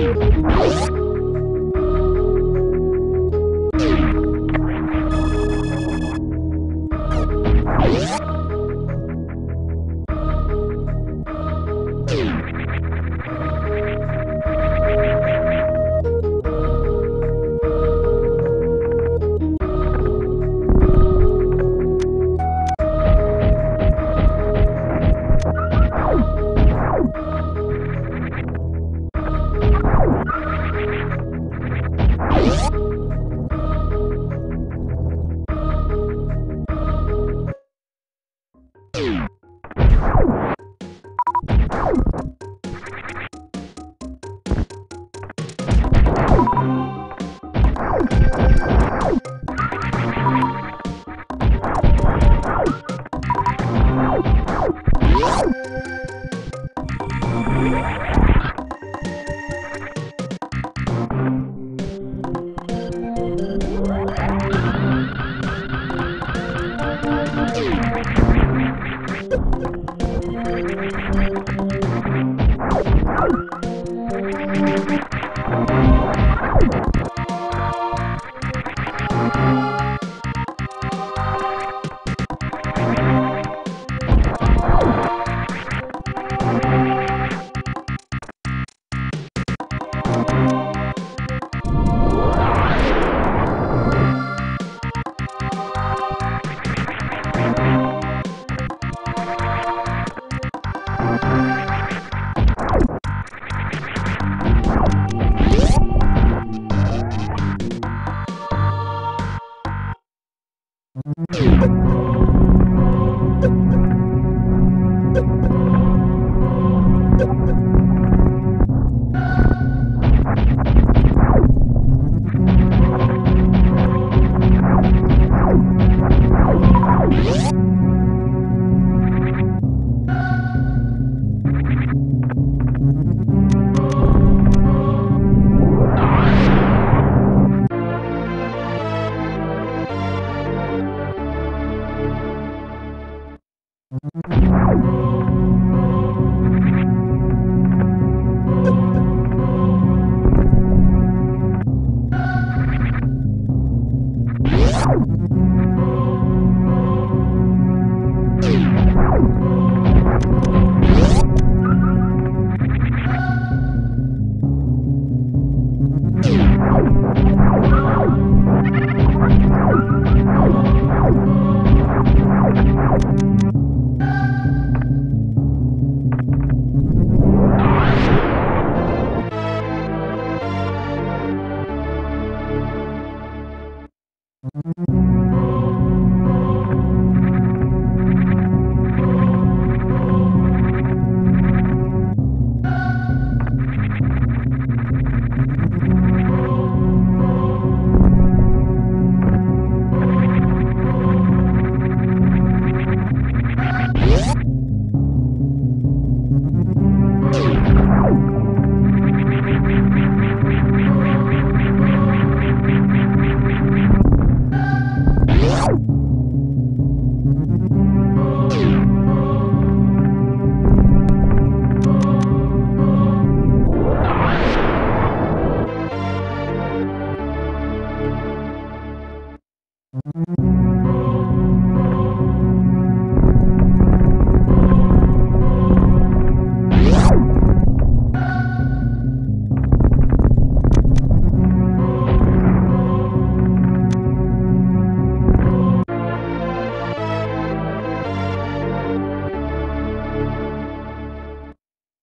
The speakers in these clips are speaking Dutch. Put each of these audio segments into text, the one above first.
Thank you.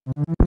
Mm-hmm.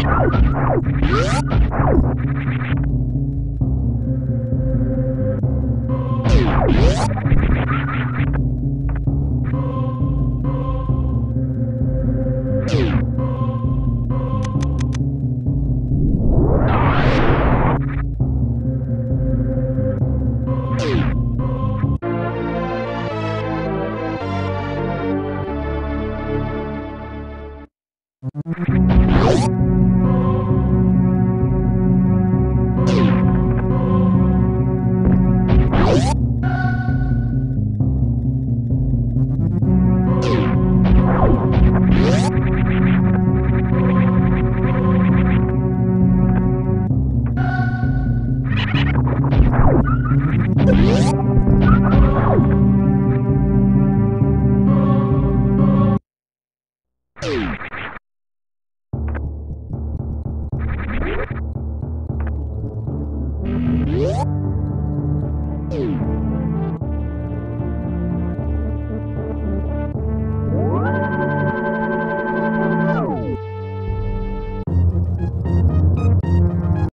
Oh, my God.